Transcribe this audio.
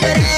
querer